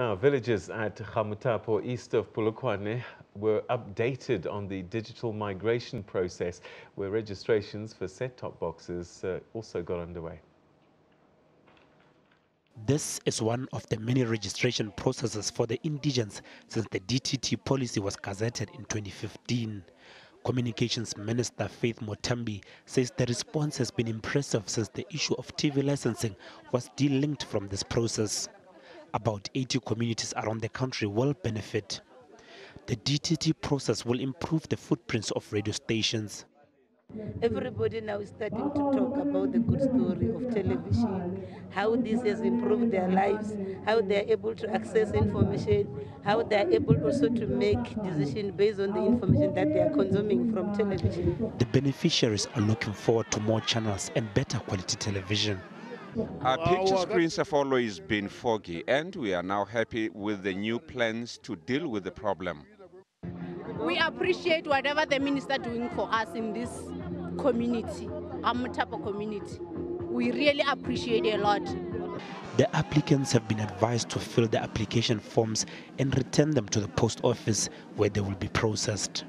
Now, villagers at Ga-Mothapo, east of Polokwane, were updated on the digital migration process, where registrations for set-top boxes uh, also got underway. This is one of the many registration processes for the indigents since the DTT policy was gazetted in 2015. Communications Minister Faith Muthambi says the response has been impressive since the issue of TV licensing was delinked from this process. About 80 communities around the country will benefit. The DTT process will improve the footprints of radio stations. Everybody now is starting to talk about the good story of television, how this has improved their lives, how they are able to access information, how they are able also to make decisions based on the information that they are consuming from television. The beneficiaries are looking forward to more channels and better quality television. Our picture screens have always been foggy, and we are now happy with the new plans to deal with the problem. We appreciate whatever the minister doing for us in this community, Amutapo community. We really appreciate a lot. The applicants have been advised to fill the application forms and return them to the post office where they will be processed.